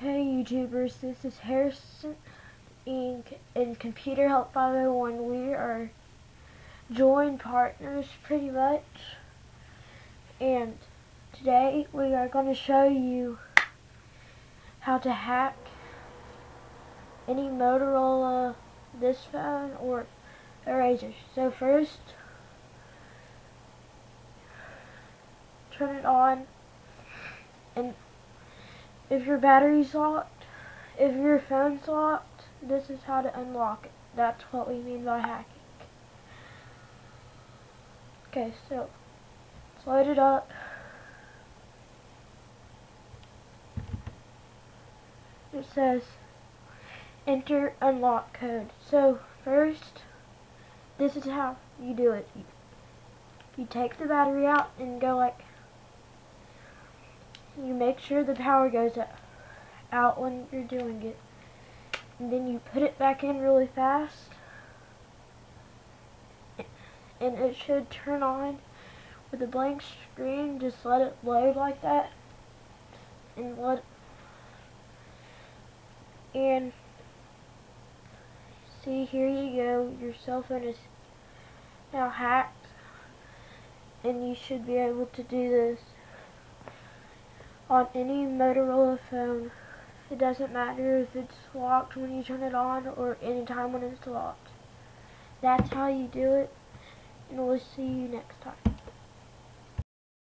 Hey YouTubers, this is Harrison Inc. and Computer Help 501. We are joint partners pretty much. And today we are going to show you how to hack any Motorola, this phone, or a Razr. So first, turn it on and if your battery's locked, if your phone's locked, this is how to unlock it. That's what we mean by hacking. Okay, so let's load it up. It says enter unlock code. So first, this is how you do it. You, you take the battery out and go like you make sure the power goes out when you're doing it. And then you put it back in really fast. And it should turn on with a blank screen. Just let it load like that. And let and see here you go. Your cell phone is now hacked. And you should be able to do this on any Motorola phone. It doesn't matter if it's locked when you turn it on or anytime when it's locked. That's how you do it, and we'll see you next time.